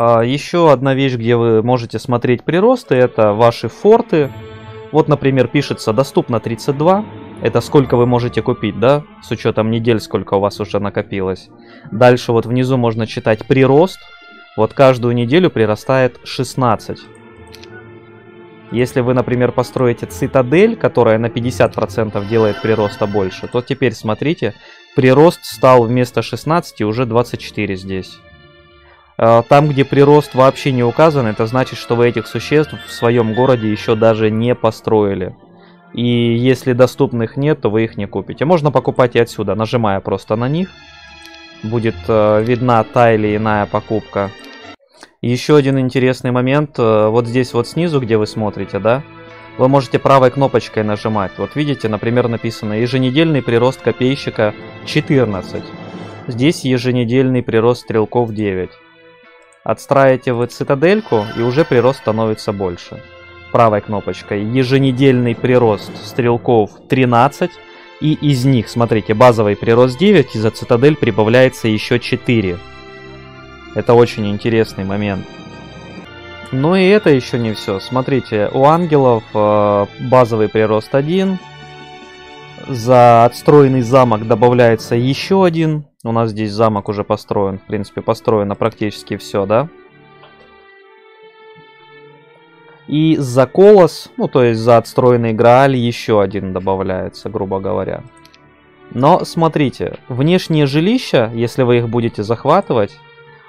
А, еще одна вещь, где вы можете смотреть приросты, это ваши форты. Вот, например, пишется доступно 32. Это сколько вы можете купить, да? С учетом недель, сколько у вас уже накопилось. Дальше вот внизу можно читать прирост. Вот каждую неделю прирастает 16. Если вы, например, построите цитадель, которая на 50% делает прироста больше, то теперь смотрите, прирост стал вместо 16 уже 24 здесь. А, там, где прирост вообще не указан, это значит, что вы этих существ в своем городе еще даже не построили. И если доступных нет, то вы их не купите. Можно покупать и отсюда, нажимая просто на них. Будет э, видна та или иная покупка. Еще один интересный момент, э, вот здесь вот снизу, где вы смотрите, да, вы можете правой кнопочкой нажимать. Вот видите, например, написано еженедельный прирост копейщика 14. Здесь еженедельный прирост стрелков 9. Отстраиваете вы цитадельку, и уже прирост становится больше. Правой кнопочкой. Еженедельный прирост стрелков 13. И из них, смотрите, базовый прирост 9, и за цитадель прибавляется еще 4. Это очень интересный момент. Ну и это еще не все. Смотрите, у ангелов э, базовый прирост 1. За отстроенный замок добавляется еще один. У нас здесь замок уже построен. В принципе, построено практически все, да? И за колос, ну то есть за отстроенный Грааль еще один добавляется, грубо говоря. Но смотрите, внешние жилища, если вы их будете захватывать,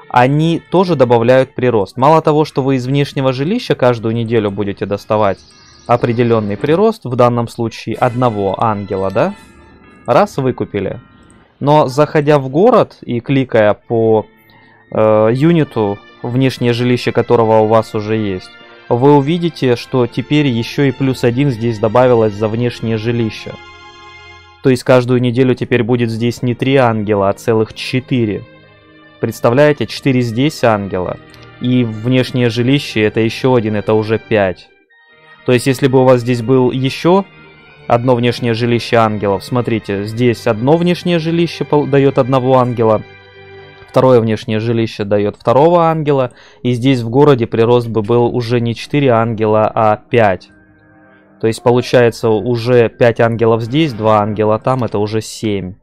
они тоже добавляют прирост. Мало того, что вы из внешнего жилища каждую неделю будете доставать определенный прирост, в данном случае одного ангела, да? Раз выкупили. Но заходя в город и кликая по э, юниту, внешнее жилище которого у вас уже есть, вы увидите, что теперь еще и плюс один здесь добавилось за внешнее жилище. То есть каждую неделю теперь будет здесь не три ангела, а целых четыре. Представляете, 4 здесь ангела. И внешнее жилище это еще один, это уже 5. То есть, если бы у вас здесь был еще одно внешнее жилище ангелов, смотрите, здесь одно внешнее жилище дает одного ангела, второе внешнее жилище дает второго ангела, и здесь в городе прирост бы был уже не 4 ангела, а 5. То есть получается уже 5 ангелов здесь, 2 ангела там, это уже 7.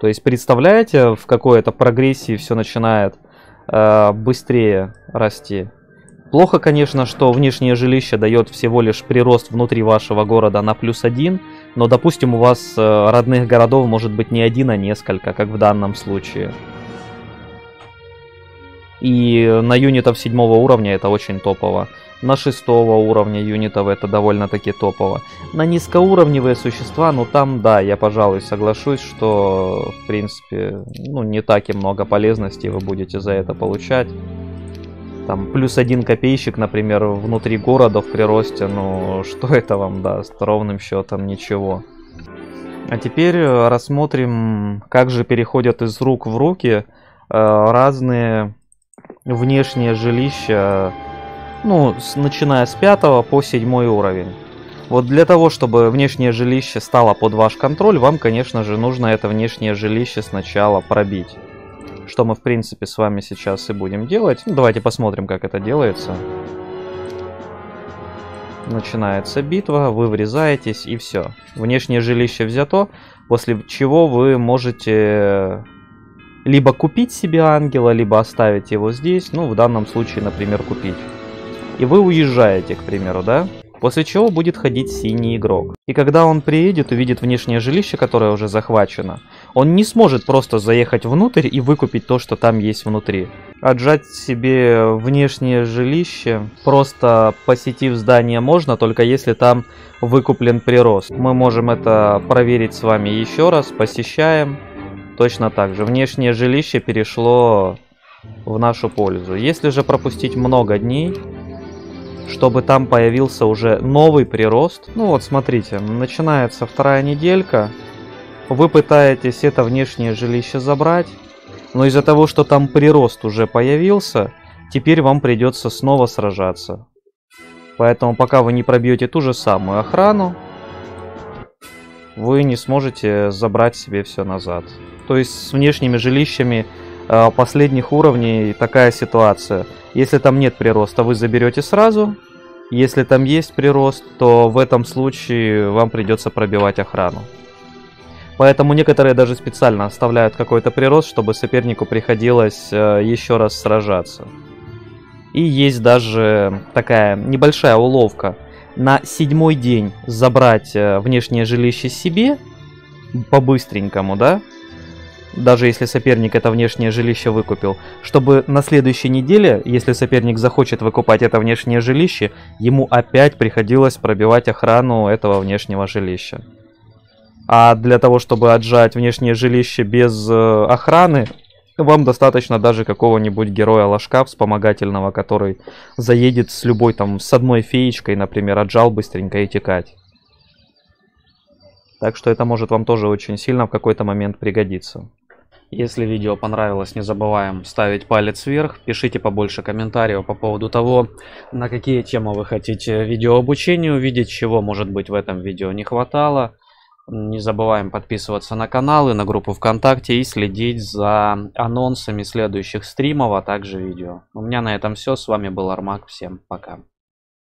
То есть представляете, в какой это прогрессии все начинает э, быстрее расти. Плохо, конечно, что внешнее жилище дает всего лишь прирост внутри вашего города на плюс один, но, допустим, у вас э, родных городов может быть не один, а несколько, как в данном случае. И на юнитов седьмого уровня это очень топово. На шестого уровня юнитов это довольно-таки топово. На низкоуровневые существа, ну там, да, я, пожалуй, соглашусь, что, в принципе, ну не так и много полезностей вы будете за это получать. Там плюс один копейщик, например, внутри города в приросте, ну что это вам даст? Ровным счетом ничего. А теперь рассмотрим, как же переходят из рук в руки э, разные внешние жилища ну, с, начиная с 5 по 7 уровень. Вот для того, чтобы внешнее жилище стало под ваш контроль, вам, конечно же, нужно это внешнее жилище сначала пробить. Что мы, в принципе, с вами сейчас и будем делать. Ну, давайте посмотрим, как это делается. Начинается битва, вы врезаетесь и все. Внешнее жилище взято, после чего вы можете либо купить себе ангела, либо оставить его здесь. Ну, в данном случае, например, купить и вы уезжаете, к примеру, да? После чего будет ходить синий игрок. И когда он приедет, увидит внешнее жилище, которое уже захвачено, он не сможет просто заехать внутрь и выкупить то, что там есть внутри. Отжать себе внешнее жилище, просто посетив здание можно, только если там выкуплен прирост. Мы можем это проверить с вами еще раз, посещаем. Точно так же. Внешнее жилище перешло в нашу пользу. Если же пропустить много дней, чтобы там появился уже новый прирост. Ну вот, смотрите, начинается вторая неделька. Вы пытаетесь это внешнее жилище забрать, но из-за того, что там прирост уже появился, теперь вам придется снова сражаться. Поэтому пока вы не пробьете ту же самую охрану, вы не сможете забрать себе все назад. То есть с внешними жилищами э, последних уровней такая ситуация. Если там нет прироста, вы заберете сразу. Если там есть прирост, то в этом случае вам придется пробивать охрану. Поэтому некоторые даже специально оставляют какой-то прирост, чтобы сопернику приходилось э, еще раз сражаться. И есть даже такая небольшая уловка. На седьмой день забрать э, внешнее жилище себе, по-быстренькому, да? Даже если соперник это внешнее жилище выкупил. Чтобы на следующей неделе, если соперник захочет выкупать это внешнее жилище, ему опять приходилось пробивать охрану этого внешнего жилища. А для того, чтобы отжать внешнее жилище без э, охраны, вам достаточно даже какого-нибудь героя ложка вспомогательного, который заедет с любой там, с одной феечкой, например, отжал быстренько и текать. Так что это может вам тоже очень сильно в какой-то момент пригодиться. Если видео понравилось, не забываем ставить палец вверх, пишите побольше комментариев по поводу того, на какие темы вы хотите видеообучение увидеть, чего может быть в этом видео не хватало. Не забываем подписываться на канал и на группу ВКонтакте и следить за анонсами следующих стримов, а также видео. У меня на этом все. С вами был Армак. Всем пока.